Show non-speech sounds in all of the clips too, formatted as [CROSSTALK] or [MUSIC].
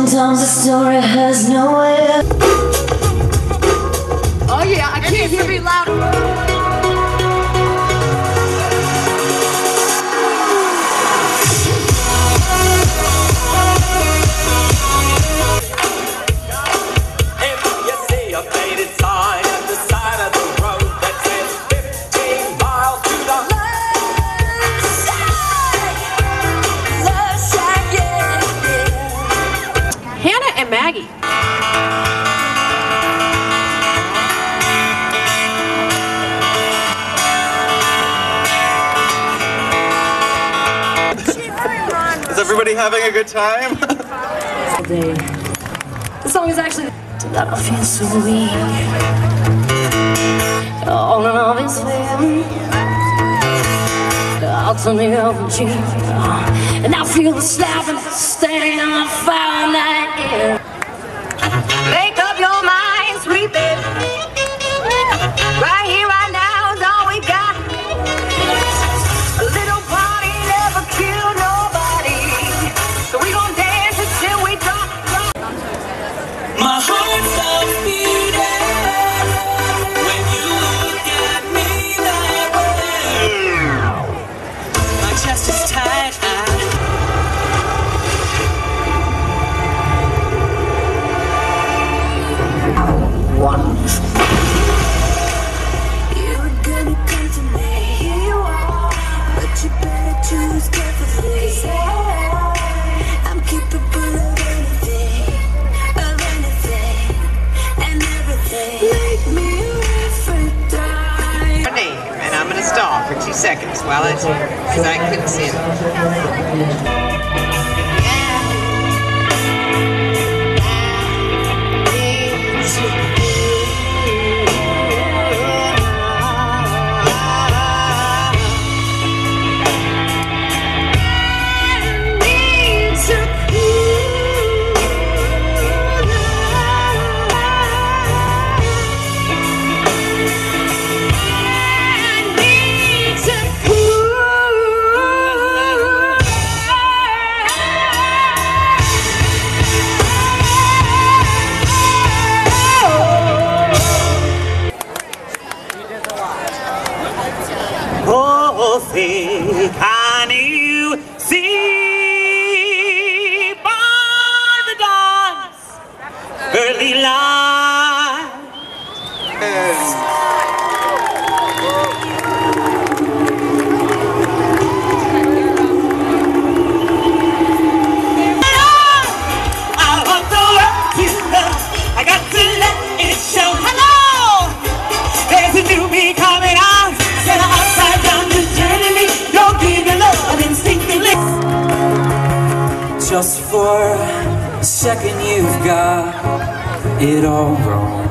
Sometimes the story has no end. Oh yeah, I can't hear me louder. Everybody having a good time? day. [LAUGHS] The song is actually that I feel so weak. All in all is fair. I'll turn the other cheek. And I feel the slap and the stain on the fire night air. Make up because I couldn't see it. I want. I got to let it show. Hello, there's a new me coming out. Set upside down the journey. Don't give. Just for a second, you've got it all wrong.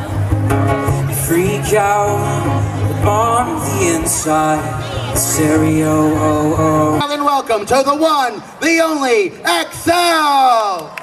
You freak out on the inside. Stereo, oh, oh. And welcome to the one, the only Excel.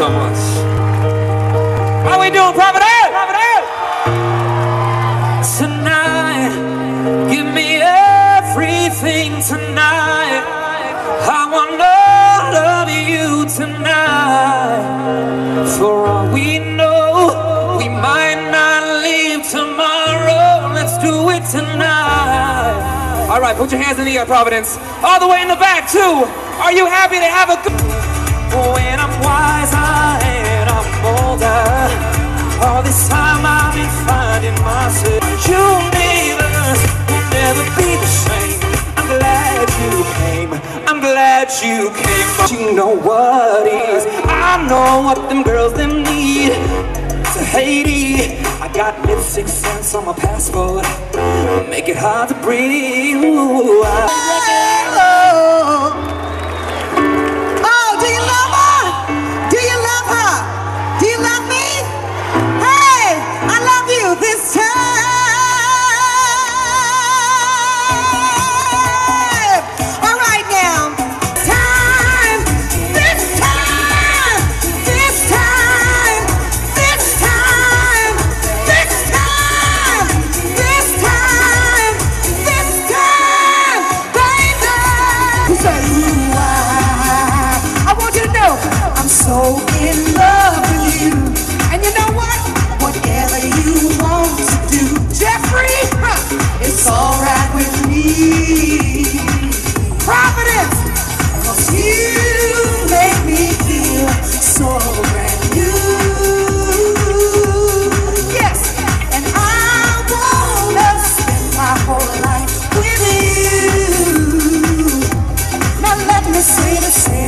So much. How we doing, Providence? Tonight, give me everything tonight. I want all of you tonight. For all we know, we might not leave tomorrow. Let's do it tonight. All right, put your hands in the air, Providence. All the way in the back, too. Are you happy to have a good... When I'm wiser and I'm older, all this time I've been finding myself. You neighbors will never be the same. I'm glad you came. I'm glad you came. But you know what is. I know what them girls them need. To Haiti, I got lipstick sense on my passport. Make it hard to breathe. Ooh, I- say, Now let me